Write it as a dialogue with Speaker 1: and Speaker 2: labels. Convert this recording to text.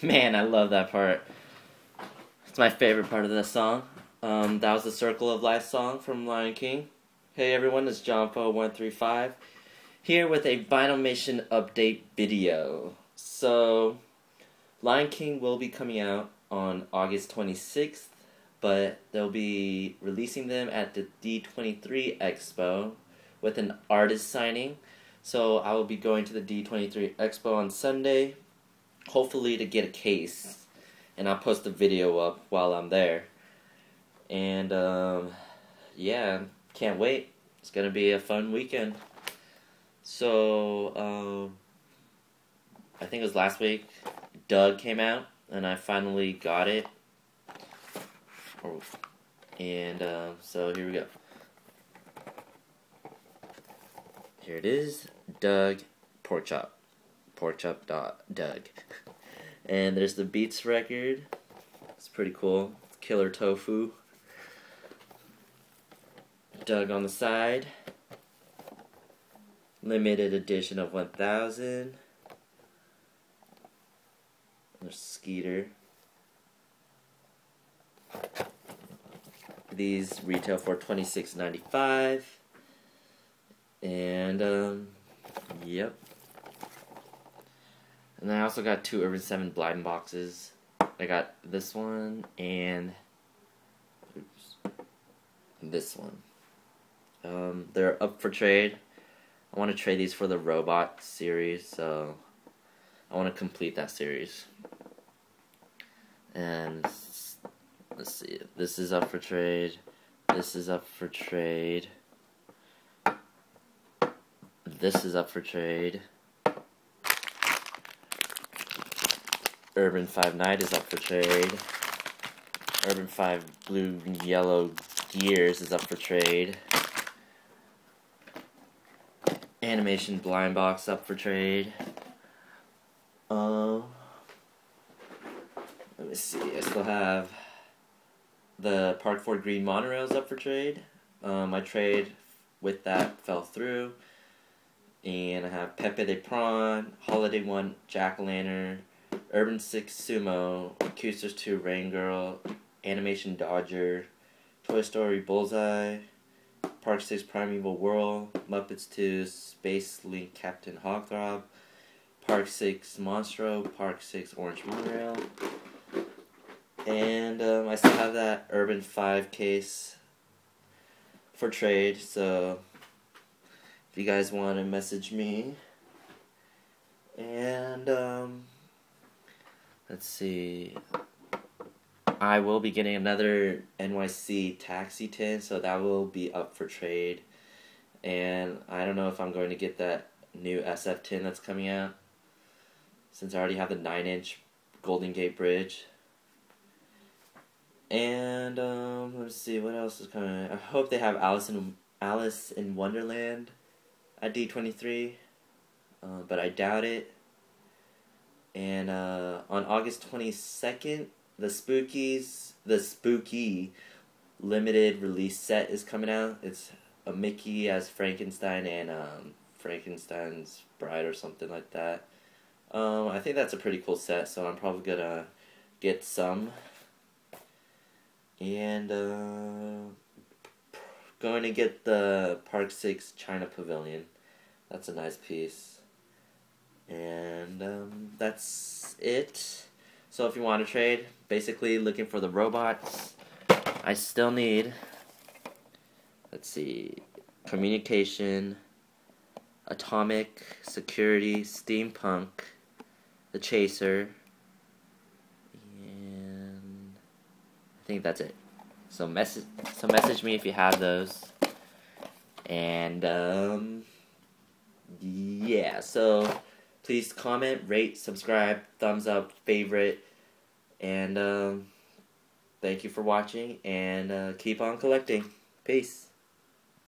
Speaker 1: Man, I love that part. It's my favorite part of the song. Um, that was the Circle of Life song from Lion King. Hey everyone, it's jonpho135 here with a Vinyl Vinylmation update video. So, Lion King will be coming out on August 26th, but they'll be releasing them at the D23 Expo with an artist signing. So, I will be going to the D23 Expo on Sunday hopefully to get a case and I'll post a video up while I'm there. And um, yeah, can't wait. It's gonna be a fun weekend. So um, I think it was last week. Doug came out, and I finally got it. And uh, so here we go. Here it is, Doug Pork Chop pork dot Doug. and there's the Beets record. It's pretty cool. It's Killer Tofu. Doug on the side. Limited edition of 1000. There's Skeeter. These retail for twenty six ninety five. And um, yep. And I also got two Urban 7 blind boxes. I got this one and oops, this one. Um, they're up for trade. I want to trade these for the robot series, so I want to complete that series. And let's see, this is up for trade. This is up for trade. This is up for trade. Urban 5 Night is up for trade. Urban 5 Blue Yellow Gears is up for trade. Animation Blind Box up for trade. Um, let me see. I still have the Park 4 Green Monorails up for trade. Um, my trade with that fell through. And I have Pepe de Prawn, Holiday 1 Jack Lantern, Urban 6 Sumo, Accusers 2 Rain Girl, Animation Dodger, Toy Story Bullseye, Park 6 Primeval World, Muppets 2 Space Link Captain Hogthrob, Park 6 Monstro, Park 6 Orange Monorail, and um, I still have that Urban 5 case for trade, so if you guys want to message me, and um, Let's see. I will be getting another NYC taxi tin, so that will be up for trade. And I don't know if I'm going to get that new SF tin that's coming out, since I already have the 9 inch Golden Gate Bridge. And um, let's see what else is coming. I hope they have Alice in Alice in Wonderland at D23, uh, but I doubt it. And uh, on August 22nd, the Spookies, the Spooky limited release set is coming out. It's a Mickey as Frankenstein and um, Frankenstein's bride or something like that. Um, I think that's a pretty cool set, so I'm probably gonna get some. And uh, going to get the Park 6 China Pavilion. That's a nice piece. And um, that's it. So if you want to trade, basically looking for the robots, I still need, let's see, communication, atomic, security, steampunk, the chaser, and I think that's it. So message, so message me if you have those. And um, yeah, so please comment, rate, subscribe, thumbs up, favorite, and um, thank you for watching, and uh, keep on collecting. Peace.